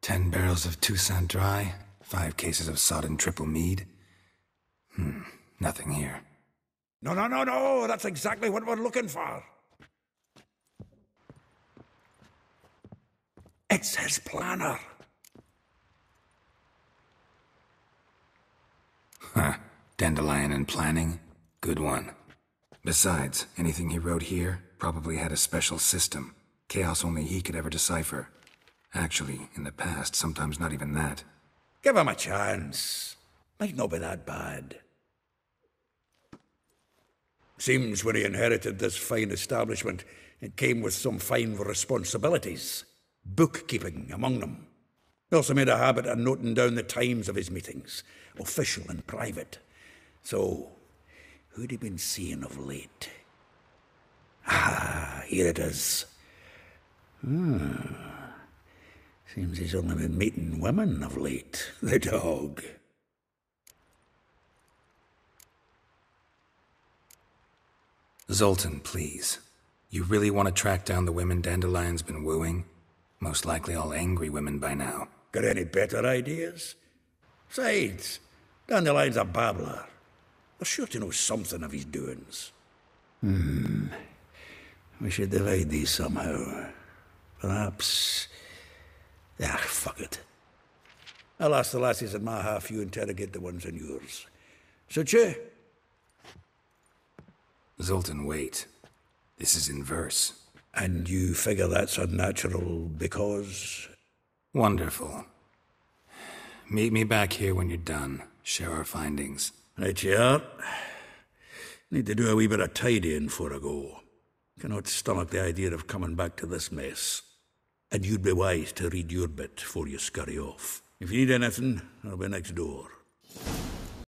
Ten barrels of Toussaint Dry, five cases of sodden triple mead. Hmm, nothing here. No, no, no, no. That's exactly what we're looking for. It's his planner. Huh. Dandelion and planning? Good one. Besides, anything he wrote here probably had a special system. Chaos only he could ever decipher. Actually, in the past, sometimes not even that. Give him a chance. Might not be that bad. Seems when he inherited this fine establishment, it came with some fine responsibilities. Bookkeeping among them. He also made a habit of noting down the times of his meetings, official and private. So, who'd he been seeing of late? Ah, here it is. Hmm. Seems he's only been meeting women of late. The dog. Zoltan, please. You really want to track down the women Dandelion's been wooing? Most likely all angry women by now. Got any better ideas? Besides, Dandelion's a babbler. They're sure to know something of his doings. Hmm. We should divide these somehow. Perhaps. Fuck it. I'll ask the lassies in my half, you interrogate the ones in yours. You? Zoltan, wait. This is in verse. And you figure that's unnatural because. Wonderful. Meet me back here when you're done. Share our findings. Right you are. Need to do a wee bit of tidying before I go. Cannot stomach the idea of coming back to this mess. And you'd be wise to read your bit before you scurry off. If you need anything, I'll be next door.